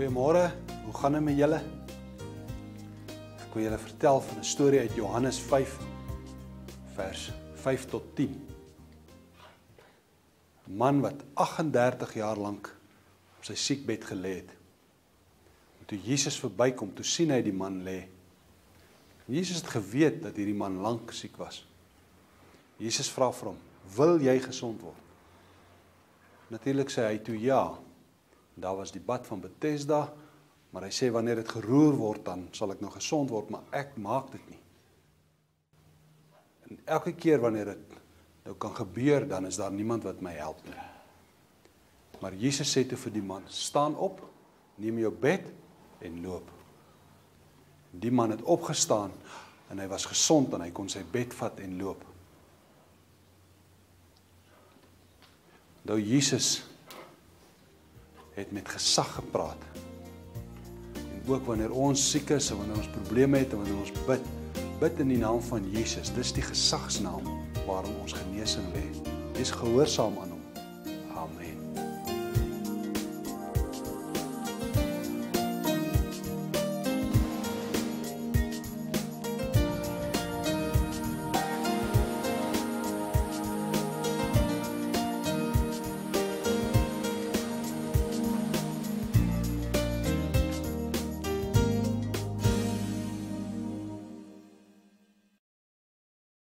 Goeiemôre. Hoe gaan dit met julle? Ek wil julle vertel van 'n storie uit Johannes 5 vers 5 tot 10. 'n Man wat 38 jaar lank op sy siekbed gelê het. En toe Jesus verbykom, toe sien hy die man lê. Jesus het geweet dat hierdie man lank siek was. Jesus vra vir hom: "Wil jy gesond word?" Natuurlik sê hy toe ja. Daar was die bad van Bethesda, maar hy sê wanneer dit geroer word dan sal ek nou gesond word, maar ek maak dit nie. En elke keer wanneer dit nou kan gebeur, dan is daar niemand wat my help nie. Maar Jesus sê toe vir die man: "Staan op, neem jou bed en loop." Die man het opgestaan en hy was gesond en hy kon sy bed vat en loop. Nou Jesus het met gesag gepraat. En ook wanneer ons siek is en wanneer ons probleme het en wanneer ons bid, bid in die naam van Jesus. Dis die gesagsnaam waarin ons genesing lê. Dis gehoorsaam aan